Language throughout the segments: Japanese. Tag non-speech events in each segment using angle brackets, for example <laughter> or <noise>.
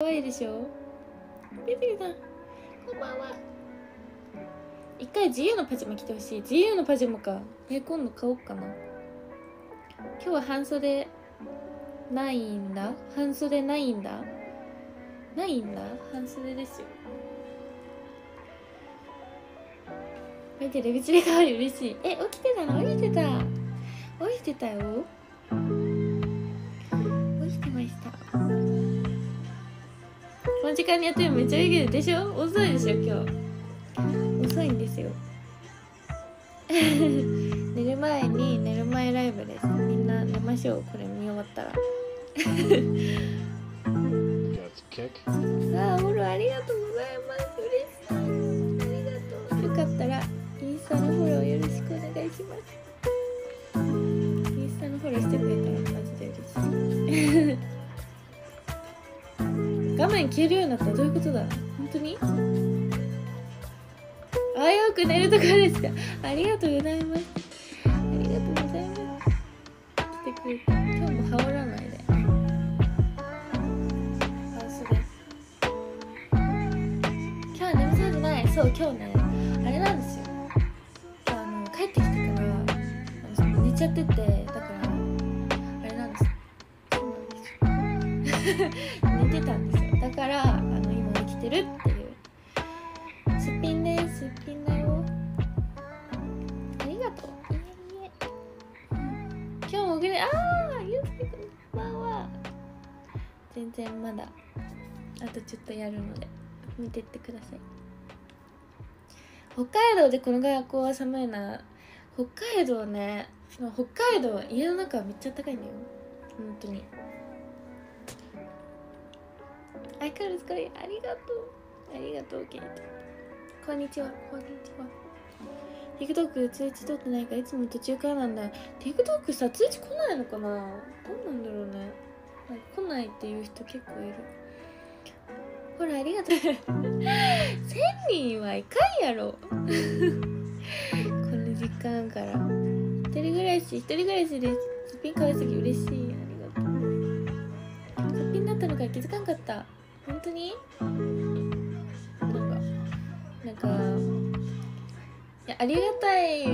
可愛いでしょ？見てたこんばんは。一回自由のパジャマ着てほしい。自由のパジャマか。え今度買おうかな。今日は半袖ないんだ。半袖ないんだ。ないんだ。半袖ですよ。見てる口で可愛い嬉しい。え起きてたの？起きてた。起きてたよ。起きてました。の時間にやってるのめっちゃいいけどでしょ？遅いでしょ今日。遅いんですよ。<laughs> 寝る前に寝る前ライブです。みんな寝ましょう。これ見終わったら.あーフォローありがとうございます。嬉しいありがとう。よかったらインスタのフォローよろしくお願いします。インスタのフォローしてくれたらマジで嬉しい画面消えるようになったらどういうことだ？本当に？あよく寝るとこでしたありがとうございます。ありがとうございます。来てくれた今日も羽織らないで。半袖今日は眠そうじゃない。そう今日ね。あれなんですよ。あの帰ってきてからあの寝ちゃっててだからあれなんです。そうなんです <laughs> 寝てたんです。だからあの今起きてるっていう。すっぴんですすっぴんだよ。ありがとう。いえいえ。今日もぐらいああゆうすけくんこんばんは全然まだあとちょっとやるので見てってください。北海道でこの学校は寒いな。北海道ね。北海道家の中はめっちゃ高いんだよ。本当に。相変わらずこれありがとう。ありがとうケイト。こんにちは。こんにちは。TikTok 通知取ってないからいつも途中からなんだ。TikTok さ通知来ないのかな？どうなんだろうね。来ないっていう人結構いる。ほらありがとう。<laughs> 1000人はいかんやろ。<laughs> この時間から。一人暮らし一人暮らしですすっぴん可愛すぎ嬉しい。ありがとう。すっぴんだったのか気づかんかった。本当に？なんかいやありがたい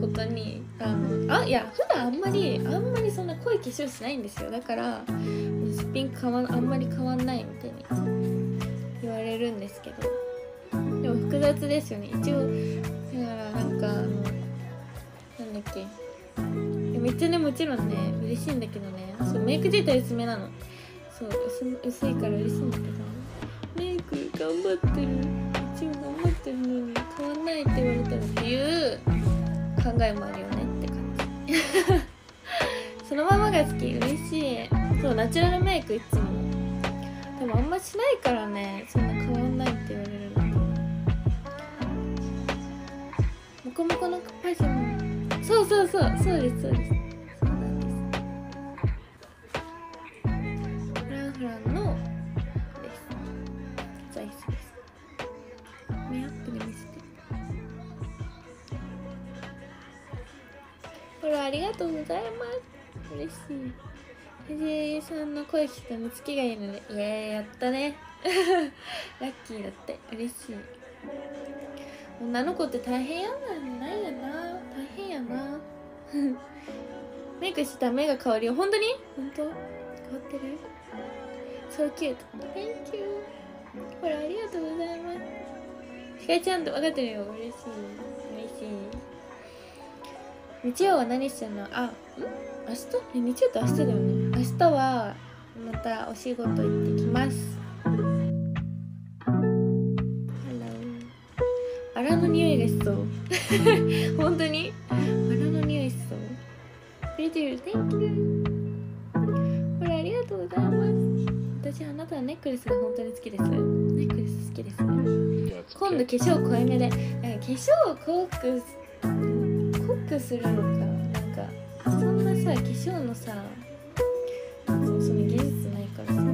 ことにあのあいや普段あんまりあんまりそんな濃い化粧しないんですよ。だからすっぴん変わあんまり変わんないみたいに言われるんですけど。でも複雑ですよね。一応だからなんかあのなんだっけ。めっちゃねもちろんね嬉しいんだけどね。そうメイク自体薄めなの。そう薄薄いから嬉しいんだけどメイク頑張ってる。一応頑張ってるのに変わんないって言われたらっていう考えもあるよねって感じ。<laughs> そのままが好き。嬉しい。そうナチュラルメイクいつも。でもあんましないからね。そんな変わんないって言われるんだけどモコモコのパジャマそうそうそう。そうですそうです。ありがとうございます。嬉しい。藤井さんの声聞くと寝つきがいいのでイエーイやったね。<laughs> ラッキーだって。嬉しい。女の子って大変やなんな。いやな大変やな。<laughs> メイクしたら目が変わるよ。本当に？本当？変わってる So cute Thank you ほらありがとうございます。ひかりちゃんと分かってるよ。嬉しい。日曜は何してんの？あん？明日？え日曜って明日だよね。明日はまたお仕事行ってきます。バラの匂いがしそう。<laughs> 本当に？バラの匂いしそう。くれてる Thank you これありがとうございます。私あなたのネックレスが本当に好きです。ネックレス好きです。今度化.粧濃いめで。化粧を濃く濃くするのかなんかそんなさ化粧のさそうその技術ないからさめ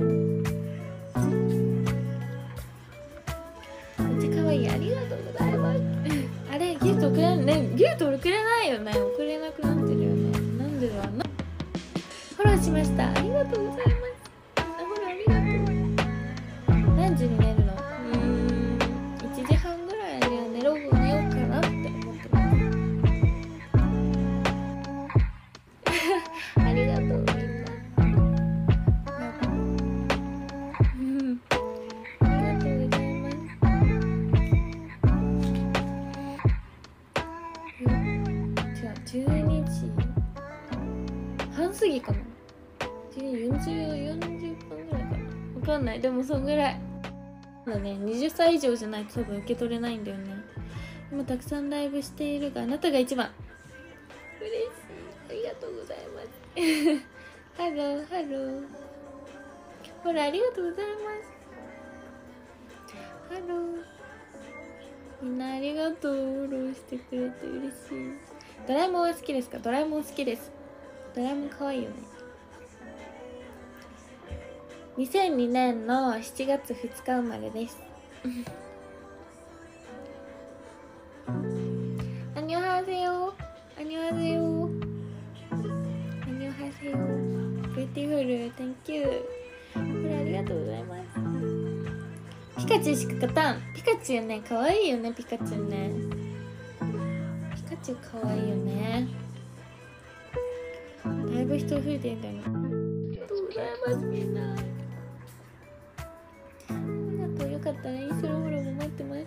っちゃ可愛いありがとうございますあれギフト送れないねギフト送れないよね送れなくなってるよねなん。でだなフォローしましたありがとうございます。ぎかな12 40, 40分ぐらいかな。わかんない。でもそんぐらい。まだね。20歳以上じゃないと多分受け取れないんだよね。今たくさんライブしているがあなたが一番。嬉しい。ありがとうございます。ハローハローほらありがとうございます。ハローみんなありがとう。フォローしてくれて嬉しい。ドラえもんは好きですか？ドラえもん好きですドラえもん可愛いよね2002年の7月2日生まれです。<laughs> アニョハセヨアニョハセヨアニョハセヨブーティフル Thank you これありがとうございます。ピカチュウしか勝たん。ピカチュウね可愛いよねピカチュウね。ピカチュウ可愛いよね。ぶ人増えてん。だよねありがとうございますみん。なありがとうよかったらインスタフォローも待ってます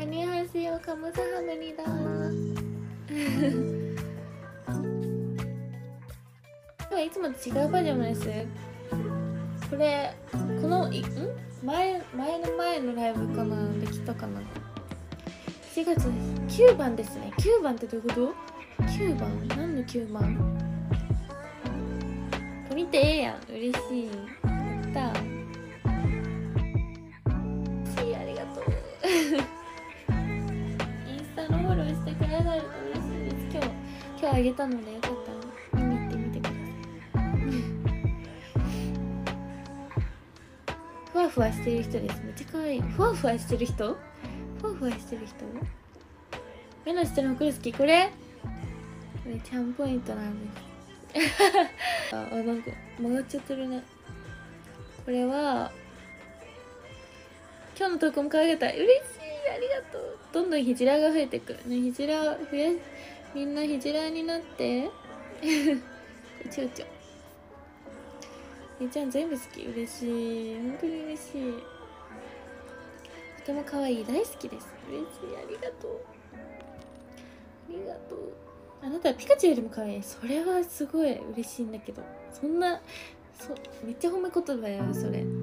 アニハセヨカムサハムニだ今日はいつもと違うパジャマですこれこのいん。前前の前のライブかなできたかな4月9番ですね9番ってどういうこと ?9 番何の9番見てええやん。嬉しい。やった。嬉しいありがとう。インスタのフォローしてくださると嬉しいです。今日今日あげたのでよかった。ら見に行ってみてください。ふわふわしてる人です。めっちゃ可愛い。ふわふわしてる人？ふわふわしてる人？目の下のほくろ好き？これ？これチャンポイントなんです。<laughs> あなんか曲がっちゃってるね。これは今日の投稿も可愛かった。嬉しいありがとう。どんどんヒジラが増えてくね。ヒジラ増やみんなヒジラになって。ちょうちょみちゃん全部好き。嬉しい。本当に嬉しい。とても可愛い。大好きです。嬉しい。ありがとう。ありがとう。あなたはピカチュウよりも可愛い。それはすごい嬉しいんだけど。そんなそめっちゃ褒め言葉やそれ。<laughs>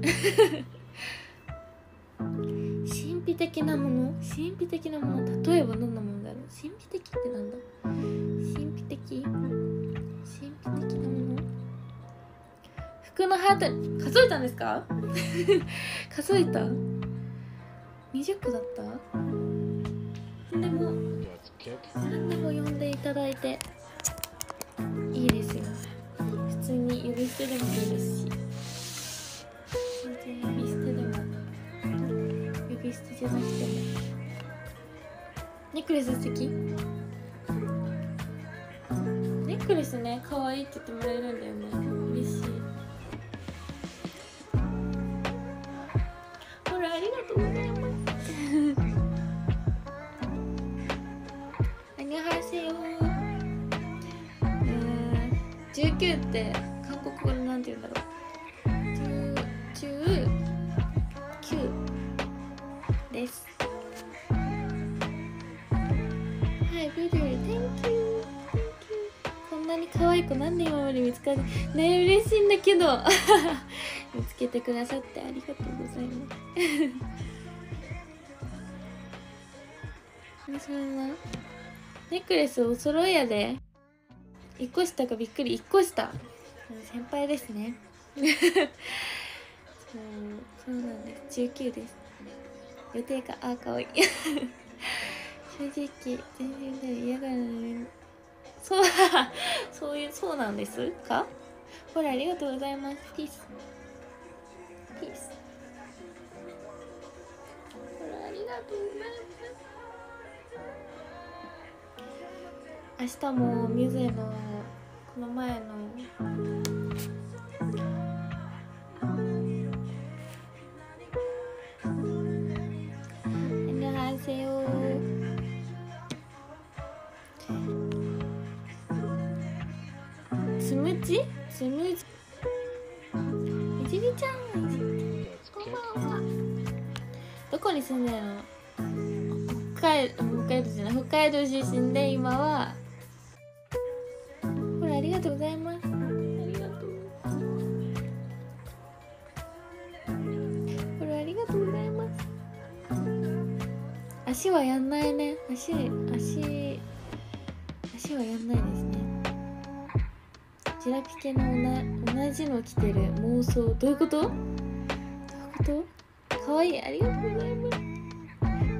神秘的なもの？神秘的なもの？例えばどんなものだろう神秘的ってなんだ？神秘的？神秘的なもの？服のハート数えたんですか？<laughs> 数えた？20個だった？でも Let's kick. 何でも呼んでいただいていいですよ普通に呼び捨てでもいいですし全然呼び捨てでも呼び捨てじゃなくても。ネックレス素敵？ネックレスね可愛いって言ってもらえるんだよね。嬉しい。ほらありがとうございます。19って韓国語でなんて言うんだろう。19です。はいビデオ Thank you Thank you こんなに可愛い子なんで今まで見つかるね嬉しいんだけど。<laughs> 見つけてくださってありがとうございます。<laughs> そんなネックレスお揃いやで。1個下かびっくり1個下。先輩ですね。そうそうなんです。19です。予定があかわいい。<laughs> 正直全然嫌がらない。そう <laughs> そういうそうなんですか？ほらありがとうございます。ピースピースほらありがとうございます。明日もミュゼのこの前のじちゃんこんばんはどこに住んでるの北海道北海道じゃない北海道出身で今は足はやんないね。足足足はやんないですね。ジラピケの同じの着てる。妄想。どういうこと？どういうこと？かわい。いありがとうございます。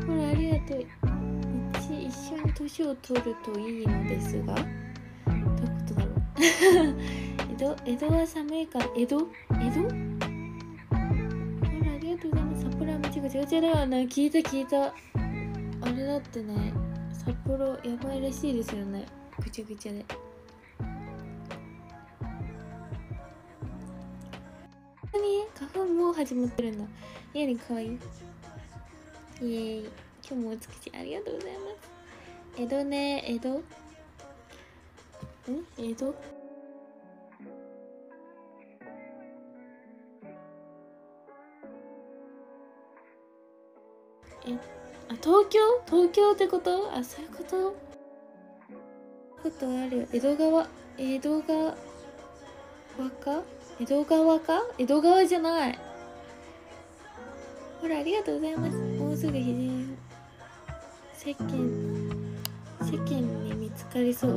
ほらありがとう一一緒に年を取るといいのですが。どういうことだろう？<laughs> 江戸江戸は寒いから。江戸？江戸？ほらありがとうございます。札幌はめちゃくちゃうちだよね聞いた聞いた。あれだってね札幌やばいらしいですよね。ぐちゃぐちゃで。何花粉も始まってるんだ。いやにかわいい。イエーイ。今日もお美しいありがとうございます。江戸ね江戸。ん？江戸？えあ東京？東京ってこと？あそういうこと？ことある。よ江戸川？江戸川か？江戸川か？江戸川じゃない。ほらありがとうございます。もうすぐひ世間世間に見つかりそう。